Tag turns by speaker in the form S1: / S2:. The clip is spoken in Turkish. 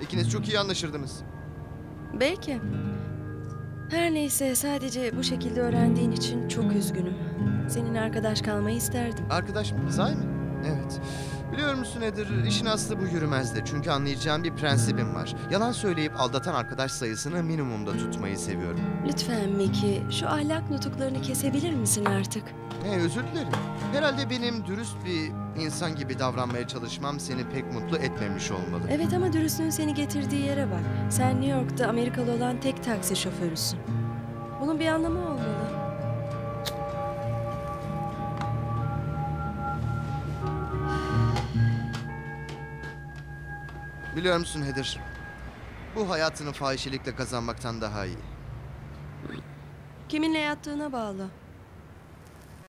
S1: İkiniz çok iyi anlaşırdınız.
S2: Belki. Her neyse sadece bu şekilde öğrendiğin için çok üzgünüm. Senin arkadaş kalmayı isterdim.
S1: Arkadaş mı? Sahi mi? Evet. Musun Nedir? İşin aslı bu yürümezdi. Çünkü anlayacağım bir prensibim var. Yalan söyleyip aldatan arkadaş sayısını minimumda tutmayı seviyorum.
S2: Lütfen Mickey, şu ahlak nutuklarını kesebilir misin artık?
S1: He özür dilerim. Herhalde benim dürüst bir insan gibi davranmaya çalışmam seni pek mutlu etmemiş olmalı.
S2: Evet ama dürüstlüğün seni getirdiği yere bak. Sen New York'ta Amerikalı olan tek taksi şoförüsün. Bunun bir anlamı olmalı.
S1: Biliyor musun Heather? Bu hayatını fahişelikle kazanmaktan daha iyi.
S2: Kiminle yattığına bağlı.